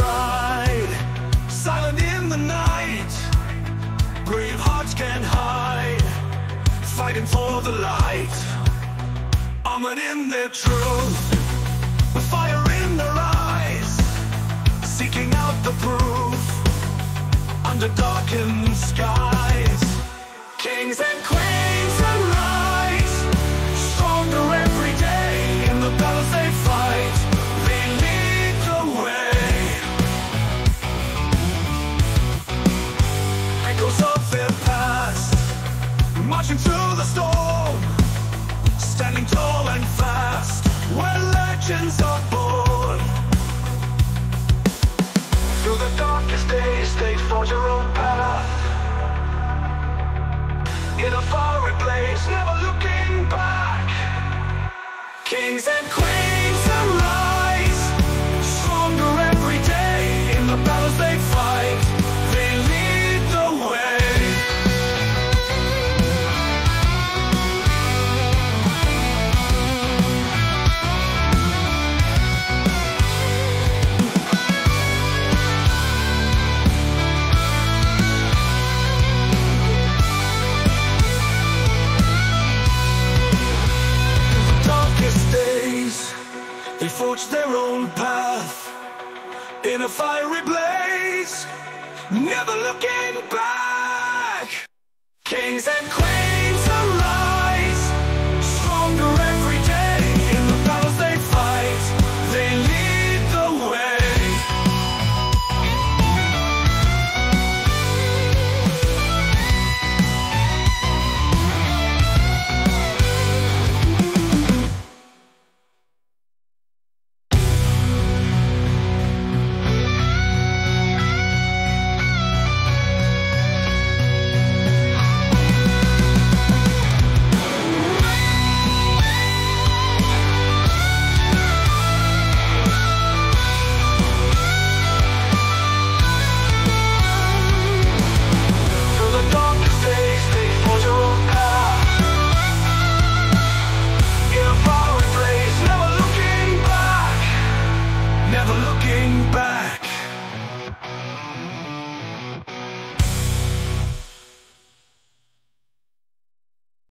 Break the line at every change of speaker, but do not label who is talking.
ride, silent in the night. Brave hearts can't hide, fighting for the light. Armored in their truth, the fire in their eyes, seeking out the proof under darkened skies. Kings and queens marching through the storm, standing tall and fast, where legends are born. Through the darkest days, they forge their own path. In a fiery place never looking back. Kings and queens forge their own path in a fiery blaze, never looking back. Kings and queens.